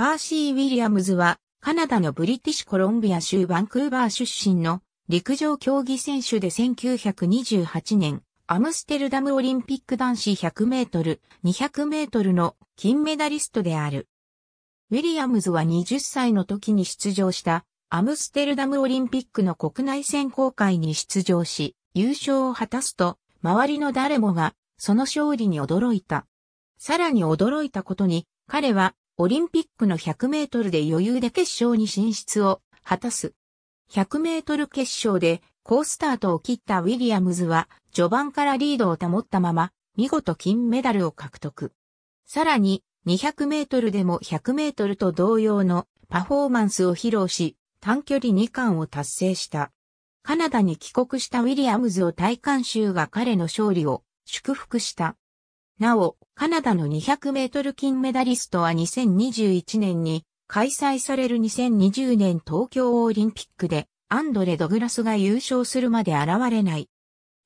パーシー・ウィリアムズは、カナダのブリティッシュコロンビア州バンクーバー出身の陸上競技選手で1928年、アムステルダムオリンピック男子100メートル、200メートルの金メダリストである。ウィリアムズは20歳の時に出場したアムステルダムオリンピックの国内選考会に出場し、優勝を果たすと、周りの誰もがその勝利に驚いた。さらに驚いたことに、彼はオリンピックの100メートルで余裕で決勝に進出を果たす。100メートル決勝で好スタートを切ったウィリアムズは序盤からリードを保ったまま見事金メダルを獲得。さらに200メートルでも100メートルと同様のパフォーマンスを披露し短距離2冠を達成した。カナダに帰国したウィリアムズを大観衆が彼の勝利を祝福した。なお、カナダの200メートル金メダリストは2021年に開催される2020年東京オリンピックでアンドレ・ドグラスが優勝するまで現れない。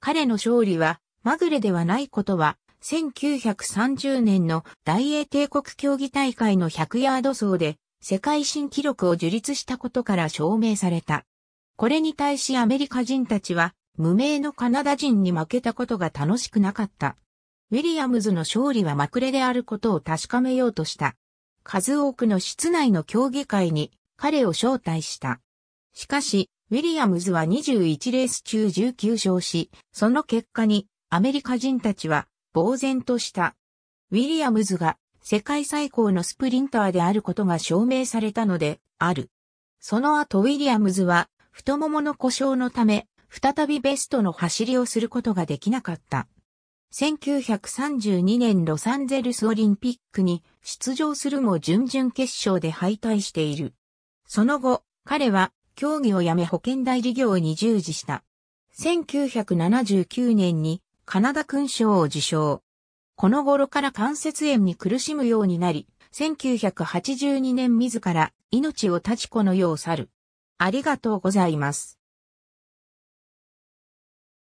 彼の勝利は、まぐれではないことは、1930年の大英帝国競技大会の100ヤード走で世界新記録を樹立したことから証明された。これに対しアメリカ人たちは無名のカナダ人に負けたことが楽しくなかった。ウィリアムズの勝利はまくれであることを確かめようとした。数多くの室内の競技会に彼を招待した。しかし、ウィリアムズは21レース中19勝し、その結果にアメリカ人たちは呆然とした。ウィリアムズが世界最高のスプリンターであることが証明されたのである。その後ウィリアムズは太ももの故障のため再びベストの走りをすることができなかった。1932年ロサンゼルスオリンピックに出場するも準々決勝で敗退している。その後、彼は競技を辞め保険代理業に従事した。1979年にカナダ勲章を受章。この頃から関節炎に苦しむようになり、1982年自ら命を絶ち子の世を去る。ありがとうございます。